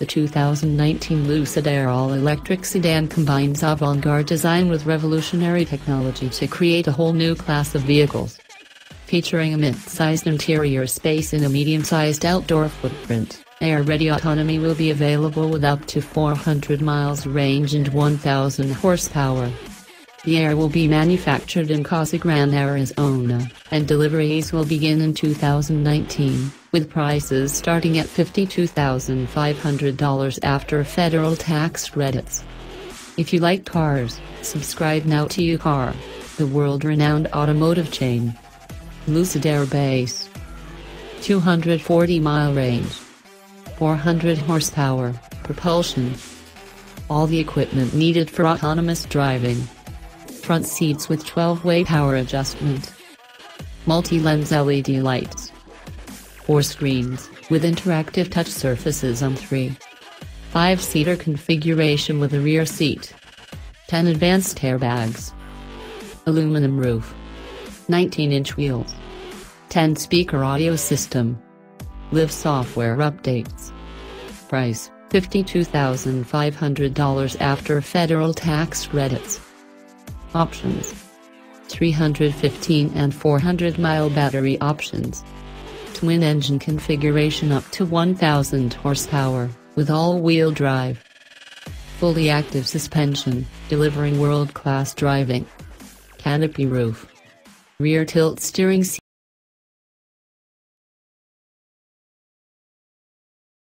The 2019 Lucid Air all-electric sedan combines avant-garde design with revolutionary technology to create a whole new class of vehicles. Featuring a mid-sized interior space and a medium-sized outdoor footprint, Air-ready autonomy will be available with up to 400 miles range and 1,000 horsepower. The Air will be manufactured in Casa Grande, Arizona, and deliveries will begin in 2019 with prices starting at $52,500 after federal tax credits. If you like cars, subscribe now to UCar, the world-renowned automotive chain. Lucid Air Base 240 mile range 400 horsepower, propulsion. All the equipment needed for autonomous driving. Front seats with 12-way power adjustment. Multi-lens LED lights. Four screens, with interactive touch surfaces on three. Five-seater configuration with a rear seat. 10 advanced airbags. Aluminum roof. 19-inch wheels. 10-speaker audio system. Live software updates. Price, $52,500 after federal tax credits. Options. 315 and 400 mile battery options twin engine configuration up to 1000 horsepower, with all-wheel drive. Fully active suspension, delivering world-class driving. Canopy roof. Rear tilt steering